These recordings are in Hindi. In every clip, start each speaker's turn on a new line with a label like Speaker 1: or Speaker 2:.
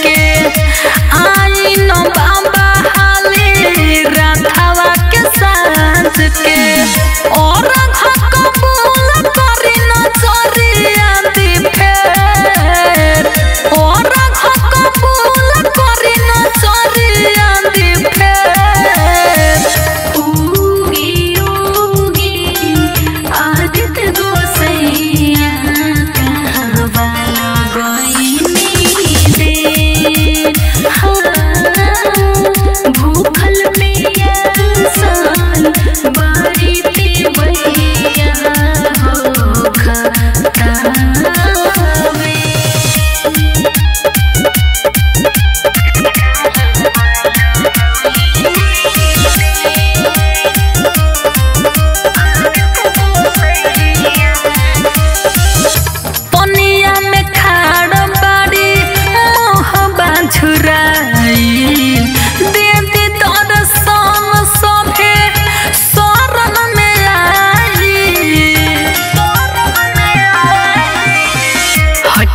Speaker 1: के आई नो बाबा हाले राधावा के सांस के।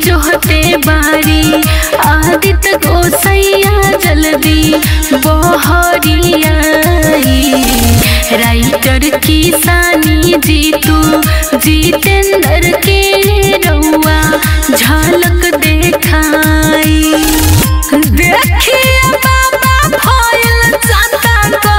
Speaker 2: चोहते बारी।
Speaker 3: आदित को सैया जल्दी बहरियाई। राइटर की सानी जीतू, जितेंद्र के रुआ झलक देखाई। देखिए बाबा
Speaker 1: भयल को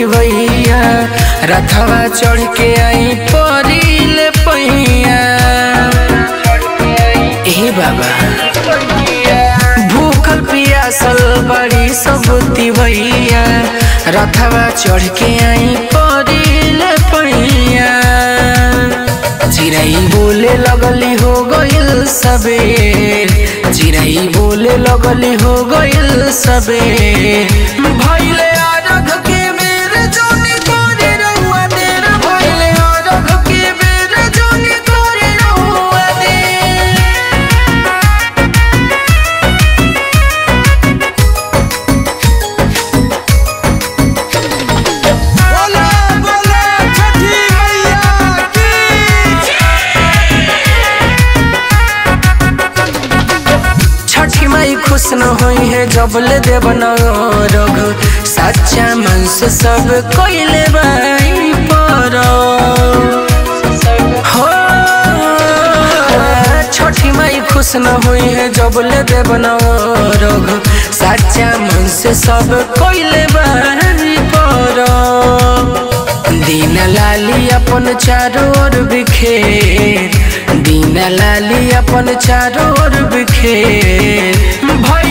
Speaker 4: लौटिया रथवा चढ़ के आई परिल पैया ए बाबा भूखल पियासल बड़ी सब भैया, रथवा चढ़ के आई परिल पैया चिड़ई बोले लगली हो गईल सबे चिड़ई बोले लगली हो गईल सबे भैले सबले देव नरग सच्चा मन से सब कोइले बाई पर। हो छठी माई खुश न हुई है जबले देव नरग सच्चा मन से सब कोइले बाई पर। दीन लाली अपन चारों ओर बिखेर दीन लाली अपन चारों ओर
Speaker 1: भाई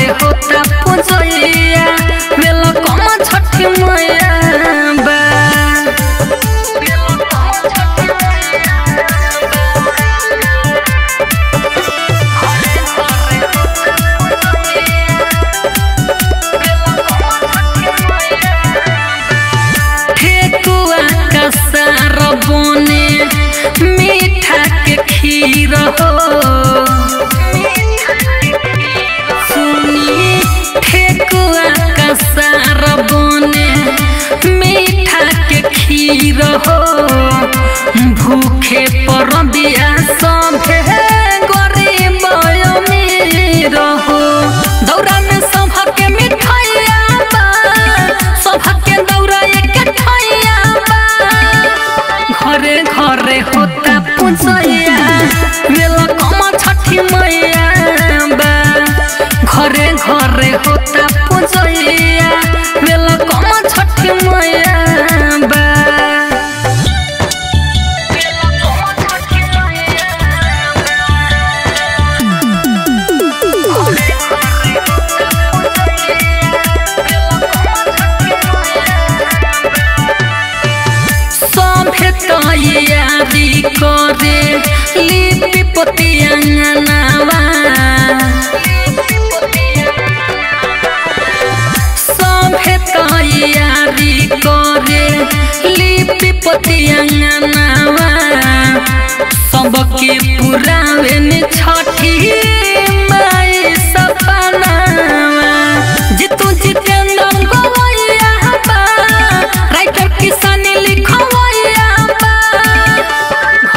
Speaker 1: होता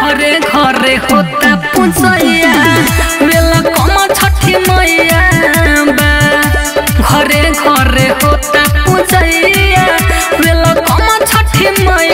Speaker 1: घरे घरे होता पुसैया मेला कमा छठी मैया बा घरे घरे होता पुसैया बेला कम छठी मैया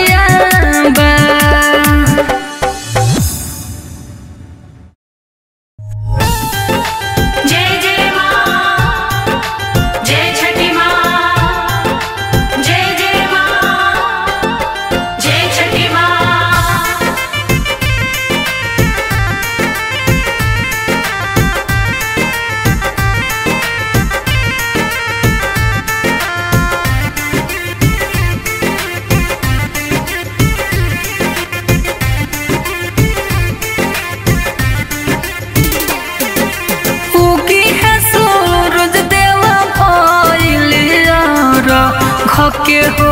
Speaker 1: के हो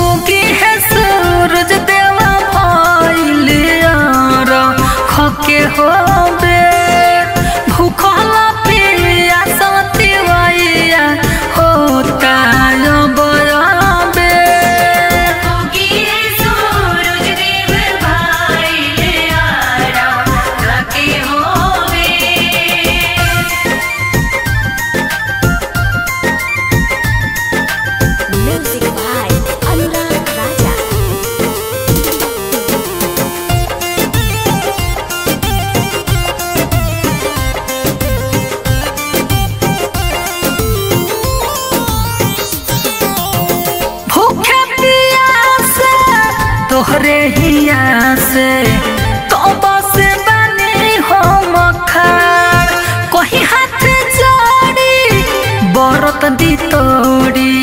Speaker 1: उगी है सूरज देवा
Speaker 5: भाई
Speaker 1: लिया आ रहा खके हो दी तोड़ी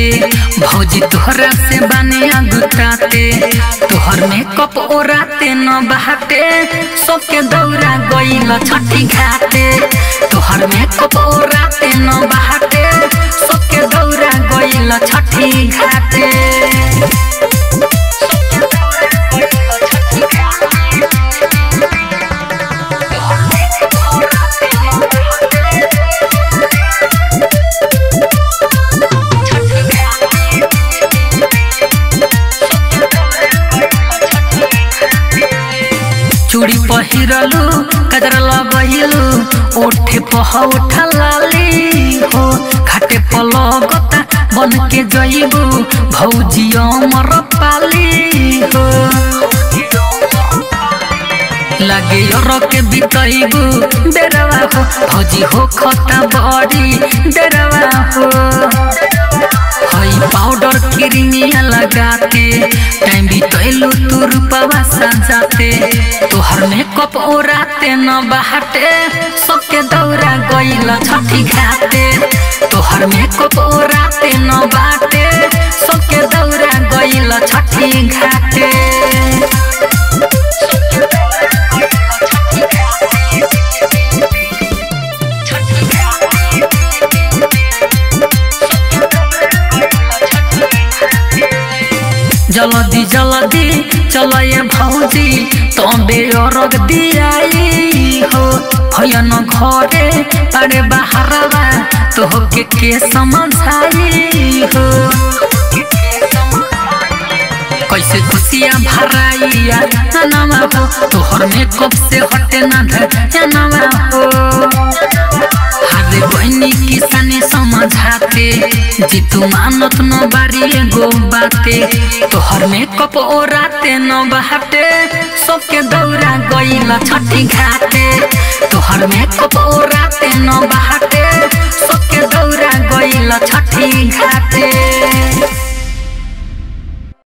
Speaker 1: भौजी तोहरा से बने गुताते तोहर में कप ओराते न बहाते सबके दौरा गईल छठी घाटे। तोहर में कप ओराते न बहाते सबके दौरा गईल छठी घाटे। ओठ पहा उठा लाली हो। खाटे घाटे पलगता बन के जइबू। भौजी अमर पाली हो। लगे के बितैबू डरवा हो भौजी हो खता बड़ी। डरवा हो हई पाउडर क्रीमिया लगाते। टाइम बितैलू तू रूपवा सजाते तोहर मेकअप ओराते न बहाटे। सबके दौरा गइल छठी घाटे। तोहर मेकअप ओराते न बाटे। सबके दौरा गइल छठी घाटे। जल्दी जल्दी चल ये भौजी। तबे अरग दियाई हो, भयन घरे अरे बाहरवा, तोहके के समझाई हो। कैसे खुशियाँ भराइया नवा हो। तोहर मेकअप से हटे ना धनवा हो। हारे बहनी किसाने समझाते। जीतू मानत न बारी एगो बाते। तोहर मेकअप ओराते न बहाते। सबके दौरा गइल छठी घाटे। तोहर मेकअप ओराते न बहाते। सबके दौरा गइल छठी घाटे।